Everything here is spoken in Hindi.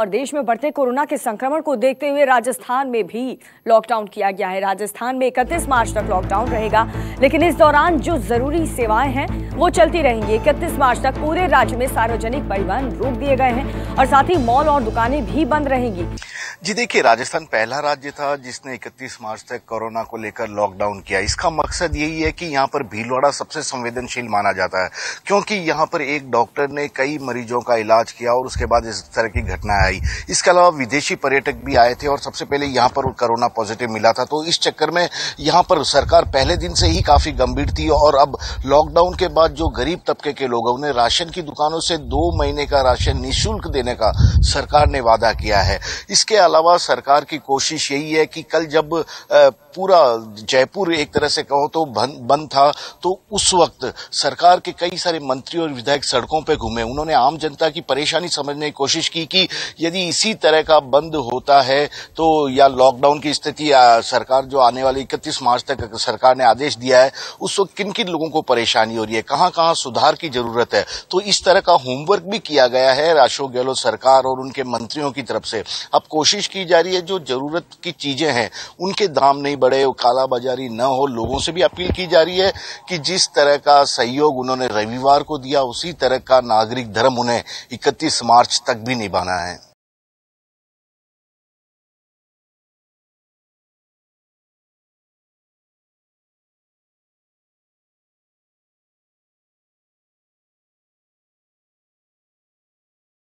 और देश में बढ़ते कोरोना के संक्रमण को देखते हुए राजस्थान में भी लॉकडाउन किया गया है। राजस्थान में 31 मार्च तक लॉकडाउन रहेगा। लेकिन इस दौरान जो ज़रूरी सेवाएँ हैं, वो चलती रहेंगी। इकतीस मार्च तक पूरे राज्य में सार्वजनिक परिवहन रोक दिए गए हैं और साथ ही मॉल और दुकानें भी बंद रहेंगी। जी देखिए, राजस्थान पहला राज्य था जिसने 31 मार्च तक कोरोना को लेकर लॉकडाउन किया। इसका मकसद यही है कि यहाँ पर भीलवाड़ा सबसे संवेदनशील माना जाता है, क्योंकि यहाँ पर एक डॉक्टर ने कई मरीजों का इलाज किया और उसके बाद इस तरह की घटना आई। इसके अलावा विदेशी पर्यटक भी आए थे और सबसे पहले यहाँ पर कोरोना पॉजिटिव मिला था। तो इस चक्कर में यहाँ पर सरकार पहले दिन से ही काफ़ी गंभीर थी और अब लॉकडाउन के बाद जो गरीब तबके के लोग उन्हें राशन की दुकानों से दो महीने का राशन निःशुल्क देने का सरकार ने वादा किया है। इसके अलावा सरकार की कोशिश यही है कि कल जब पूरा जयपुर एक तरह से कहो तो बंद था। तो उस वक्त सरकार के कई सारे मंत्री और विधायक सड़कों पर घूमे। उन्होंने आम जनता की परेशानी समझने की कोशिश की कि यदि इसी तरह का बंद होता है तो या लॉकडाउन की स्थिति सरकार जो आने वाली इकतीस मार्च तक सरकार ने आदेश दिया है, उस वक्त किन किन लोगों को परेशानी हो रही है? कहाँ कहाँ सुधार की ज़रूरत है? तो इस तरह का होमवर्क भी किया गया है अशोक गहलोत सरकार और उनके मंत्रियों की तरफ़ से। अब कोशिश की जा रही है जो ज़रूरत की चीज़ें हैं, उनके दाम नहीं बढ़े काला बाजारी न हो, लोगों से भी अपील की जा रही है कि जिस तरह का सहयोग उन्होंने रविवार को दिया, उसी तरह का नागरिक धर्म उन्हें 31 मार्च तक भी निभाना है।